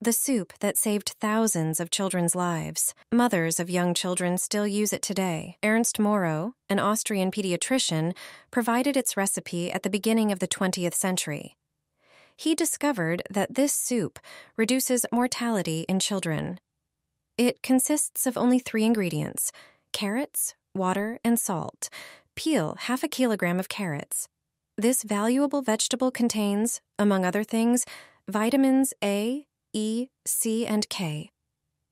The soup that saved thousands of children's lives. Mothers of young children still use it today. Ernst Moro, an Austrian pediatrician, provided its recipe at the beginning of the 20th century. He discovered that this soup reduces mortality in children. It consists of only three ingredients carrots, water, and salt. Peel half a kilogram of carrots. This valuable vegetable contains, among other things, vitamins A, E, C, and K.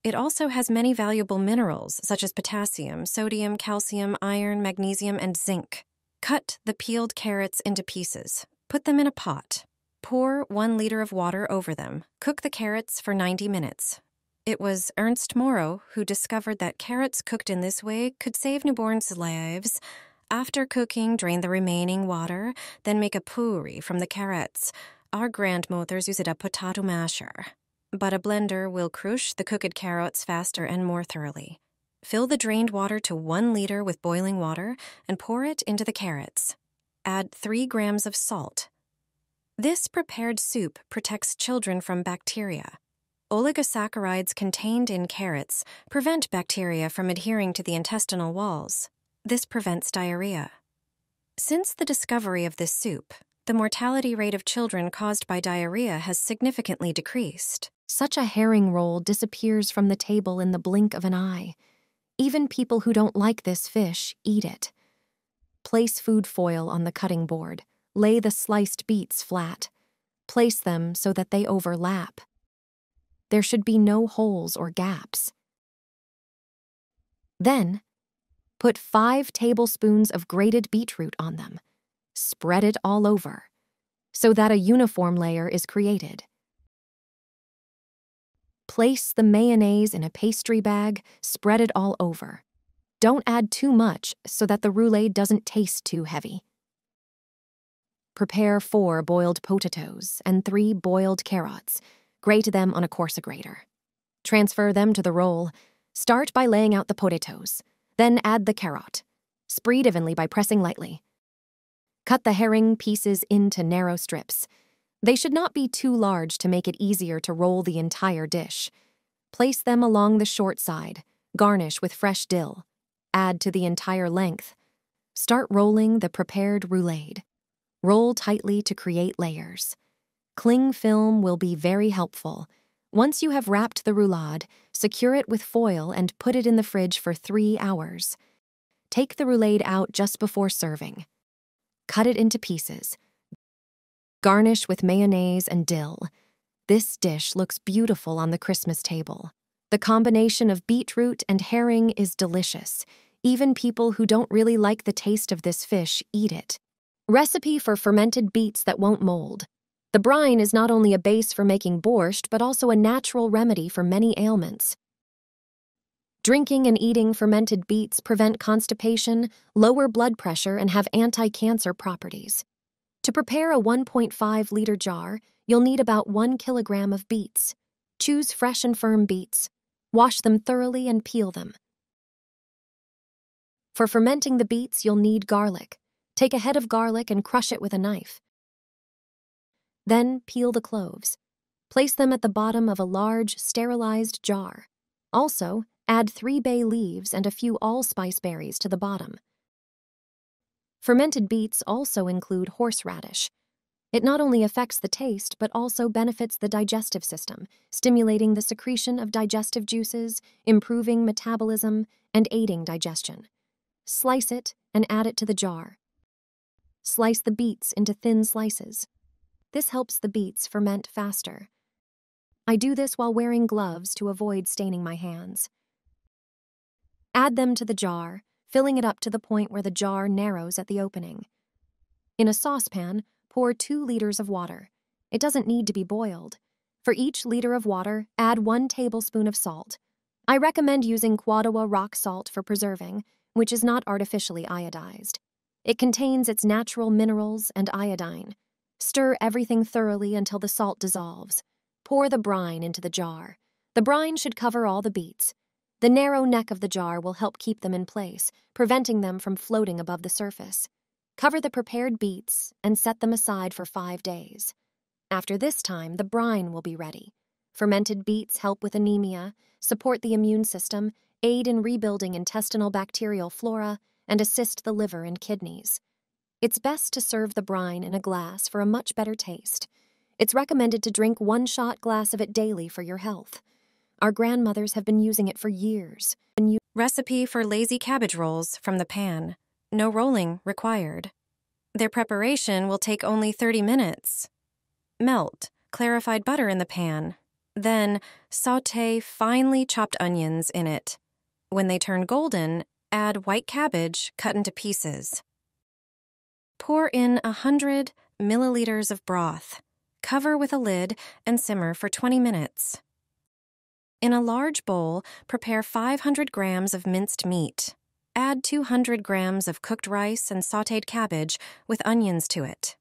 It also has many valuable minerals such as potassium, sodium, calcium, iron, magnesium, and zinc. Cut the peeled carrots into pieces. Put them in a pot. Pour one liter of water over them. Cook the carrots for 90 minutes. It was Ernst Moro who discovered that carrots cooked in this way could save newborns' lives. After cooking, drain the remaining water, then make a puree from the carrots. Our grandmothers use it a potato masher but a blender will crush the cooked carrots faster and more thoroughly. Fill the drained water to one liter with boiling water and pour it into the carrots. Add three grams of salt. This prepared soup protects children from bacteria. Oligosaccharides contained in carrots prevent bacteria from adhering to the intestinal walls. This prevents diarrhea. Since the discovery of this soup, the mortality rate of children caused by diarrhea has significantly decreased. Such a herring roll disappears from the table in the blink of an eye. Even people who don't like this fish eat it. Place food foil on the cutting board. Lay the sliced beets flat. Place them so that they overlap. There should be no holes or gaps. Then, put five tablespoons of grated beetroot on them. Spread it all over, so that a uniform layer is created. Place the mayonnaise in a pastry bag, spread it all over. Don't add too much so that the roulade doesn't taste too heavy. Prepare four boiled potatoes and three boiled carrots. Grate them on a coarse grater. Transfer them to the roll. Start by laying out the potatoes. Then add the carrot. Spread evenly by pressing lightly. Cut the herring pieces into narrow strips. They should not be too large to make it easier to roll the entire dish. Place them along the short side, garnish with fresh dill. Add to the entire length. Start rolling the prepared roulade. Roll tightly to create layers. Cling film will be very helpful. Once you have wrapped the roulade, secure it with foil and put it in the fridge for three hours. Take the roulade out just before serving. Cut it into pieces Garnish with mayonnaise and dill. This dish looks beautiful on the Christmas table. The combination of beetroot and herring is delicious. Even people who don't really like the taste of this fish eat it. Recipe for fermented beets that won't mold. The brine is not only a base for making borscht, but also a natural remedy for many ailments. Drinking and eating fermented beets prevent constipation, lower blood pressure, and have anti cancer properties. To prepare a 1.5 liter jar, you'll need about 1 kilogram of beets. Choose fresh and firm beets. Wash them thoroughly and peel them. For fermenting the beets, you'll need garlic. Take a head of garlic and crush it with a knife. Then peel the cloves. Place them at the bottom of a large, sterilized jar. Also, add three bay leaves and a few allspice berries to the bottom. Fermented beets also include horseradish. It not only affects the taste, but also benefits the digestive system, stimulating the secretion of digestive juices, improving metabolism, and aiding digestion. Slice it and add it to the jar. Slice the beets into thin slices. This helps the beets ferment faster. I do this while wearing gloves to avoid staining my hands. Add them to the jar filling it up to the point where the jar narrows at the opening. In a saucepan, pour two liters of water. It doesn't need to be boiled. For each liter of water, add one tablespoon of salt. I recommend using Kłodawa rock salt for preserving, which is not artificially iodized. It contains its natural minerals and iodine. Stir everything thoroughly until the salt dissolves. Pour the brine into the jar. The brine should cover all the beets. The narrow neck of the jar will help keep them in place, preventing them from floating above the surface. Cover the prepared beets and set them aside for five days. After this time, the brine will be ready. Fermented beets help with anemia, support the immune system, aid in rebuilding intestinal bacterial flora, and assist the liver and kidneys. It's best to serve the brine in a glass for a much better taste. It's recommended to drink one shot glass of it daily for your health. Our grandmothers have been using it for years. Recipe for lazy cabbage rolls from the pan. No rolling required. Their preparation will take only 30 minutes. Melt clarified butter in the pan. Then saute finely chopped onions in it. When they turn golden, add white cabbage cut into pieces. Pour in a 100 milliliters of broth. Cover with a lid and simmer for 20 minutes. In a large bowl, prepare 500 grams of minced meat. Add 200 grams of cooked rice and sauteed cabbage with onions to it.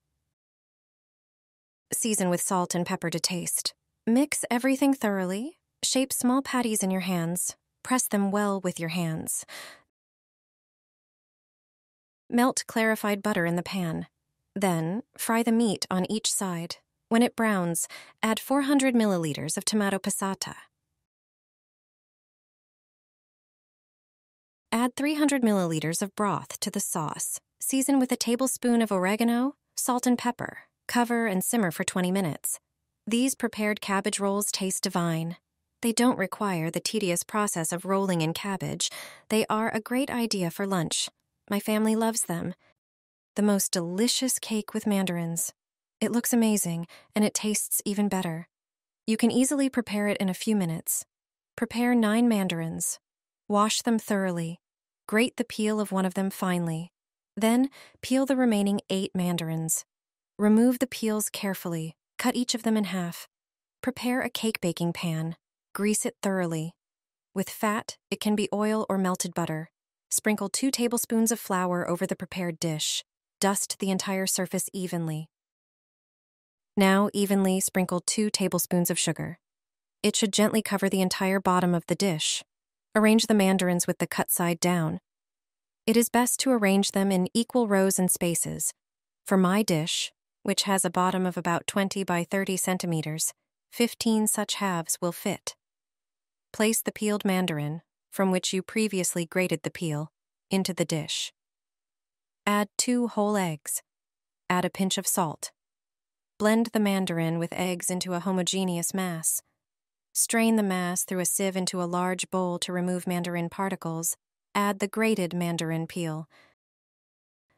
Season with salt and pepper to taste. Mix everything thoroughly. Shape small patties in your hands. Press them well with your hands. Melt clarified butter in the pan. Then, fry the meat on each side. When it browns, add 400 milliliters of tomato passata. Add 300 milliliters of broth to the sauce. Season with a tablespoon of oregano, salt, and pepper. Cover and simmer for 20 minutes. These prepared cabbage rolls taste divine. They don't require the tedious process of rolling in cabbage. They are a great idea for lunch. My family loves them. The most delicious cake with mandarins. It looks amazing, and it tastes even better. You can easily prepare it in a few minutes. Prepare nine mandarins. Wash them thoroughly. Grate the peel of one of them finely. Then, peel the remaining eight mandarins. Remove the peels carefully. Cut each of them in half. Prepare a cake baking pan. Grease it thoroughly. With fat, it can be oil or melted butter. Sprinkle two tablespoons of flour over the prepared dish. Dust the entire surface evenly. Now, evenly sprinkle two tablespoons of sugar. It should gently cover the entire bottom of the dish. Arrange the mandarins with the cut side down. It is best to arrange them in equal rows and spaces. For my dish, which has a bottom of about 20 by 30 centimeters, 15 such halves will fit. Place the peeled mandarin, from which you previously grated the peel, into the dish. Add two whole eggs. Add a pinch of salt. Blend the mandarin with eggs into a homogeneous mass. Strain the mass through a sieve into a large bowl to remove mandarin particles. Add the grated mandarin peel.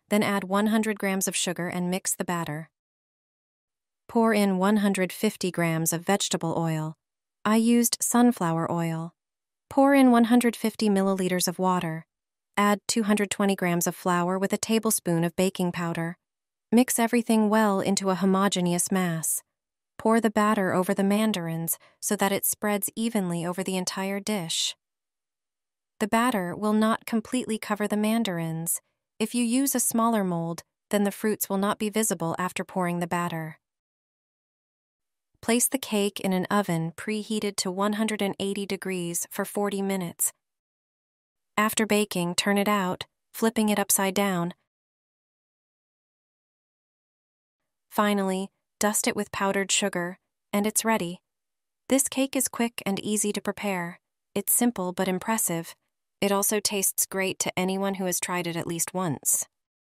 Then add 100 grams of sugar and mix the batter. Pour in 150 grams of vegetable oil. I used sunflower oil. Pour in 150 milliliters of water. Add 220 grams of flour with a tablespoon of baking powder. Mix everything well into a homogeneous mass. Pour the batter over the mandarins so that it spreads evenly over the entire dish. The batter will not completely cover the mandarins. If you use a smaller mold, then the fruits will not be visible after pouring the batter. Place the cake in an oven preheated to 180 degrees for 40 minutes. After baking, turn it out, flipping it upside down. Finally, dust it with powdered sugar, and it's ready. This cake is quick and easy to prepare. It's simple but impressive. It also tastes great to anyone who has tried it at least once.